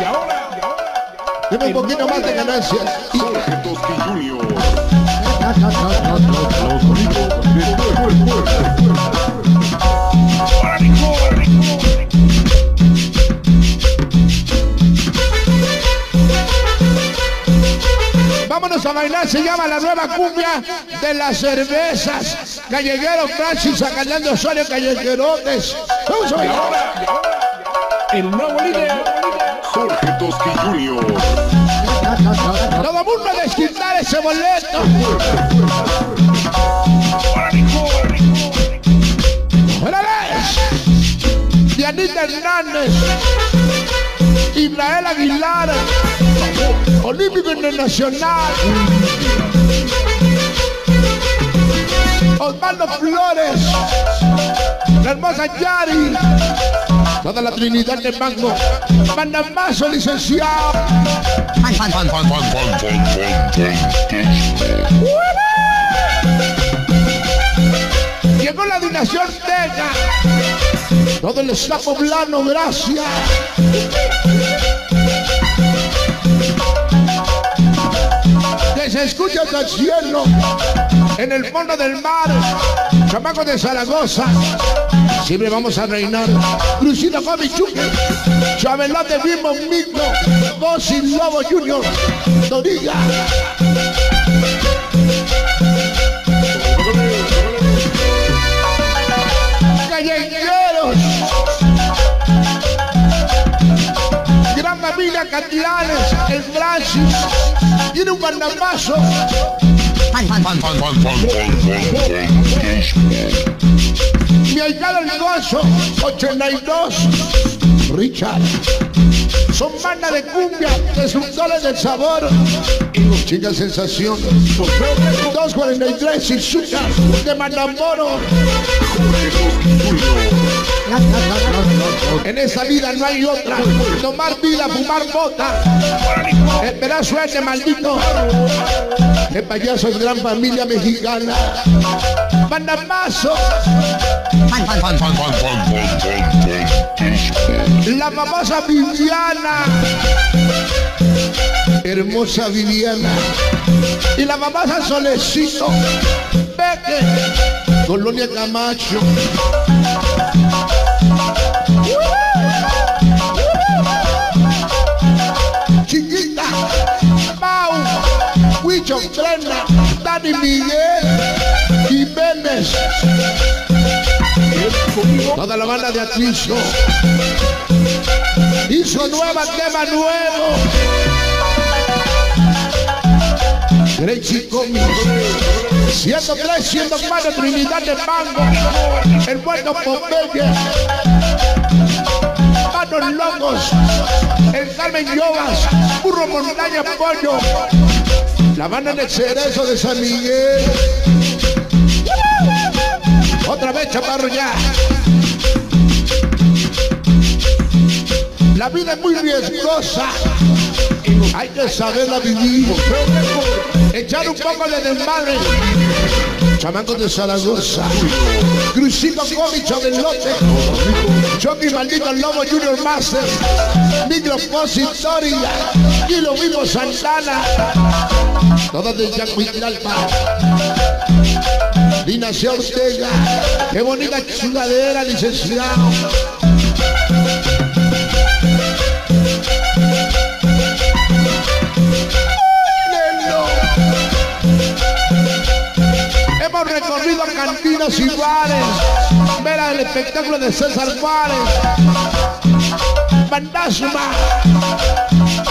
Y ahora, Deme un poquito más de ganancias. Y- Jorge Toski Junior. Vámonos a bailar, se llama la nueva cumbia de las cervezas. Callejeros Francis, sacando Osorio, callejerotes. Vamos a Y bailar. el nuevo líder, Jorge Toski Junior. Todo el mundo a desquitar ese boleto. ¡Órale! Dianita Hernández. Israel Aguilar. Olímpico Internacional. Osvaldo Flores. La hermosa Yari. Toda la Trinidad de Mango. Mandamazo, licenciado. Llegó la dinastía Ortega. Todo el está poblano, gracias. Que se escucha hasta el cielo. En el fondo del mar. Chamaco de Zaragoza. Siempre vamos a reinar. Crucito Comichuque. Chabelote Bimbo Micro. Dos y Lobo Junior. Dorilla. callejeros. Gran familia Catilanes, el Francis, tiene un guardamazo. Mi ahijado el negocio, 82. Richard. Son banda de cumbia, destructores del sabor. Chica sensación. 243 y Sucha de Mandamboro. En esa vida no hay otra. Tomar vida, fumar bota. Esperar suerte, maldito. El payaso es gran familia mexicana. Bandamazo, la famosa Viviana. Hermosa Viviana. Y la famosa Solecito. Peque. Colonia Camacho. Chiquita, Mau, Huicho Trena, Dani Miguel, Jiménez, toda la banda de Atlizo. Hizo nueva tema nuevo. Gracie Comics. 103, 104, Trinidad de Mango. El puerto Popeye. Manos Locos. El Carmen Llovas. Burro Montaña Pollo. La banda de Cerezo de San Miguel. Chaparro ya. La vida es muy riesgosa. Hay que saberla vivir. Echar un poco de desmadre. Chamacos de Zaragoza. Crucito Cómico del Lote. Chucky Maldito Lobo Junior Master. Micropositoria. Y lo mismo Santana. Todas de Yacuitalpa. Dinacia Ortega. Qué bonita chuladera, licenciado. Hemos recorrido cantinas y bares. Ver el espectáculo de César Juárez. Bandasma.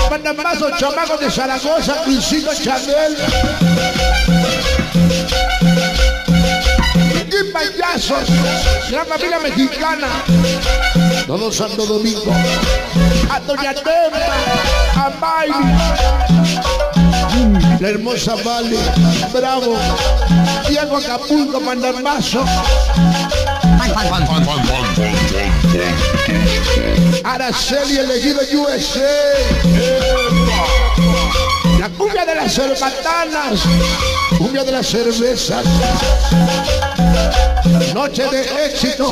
Bandamazo, chamacos de Zaragoza, Luisito Chanel. Gran familia mexicana. Todo Santo Domingo. A Doña Tempa. A Miley. La hermosa Vale, Bravo, Diego Acapulco, Mandamazo, Araceli, elegido USA. La cumbia de las cerbatanas, cumbia de las cervezas. Noche de éxito.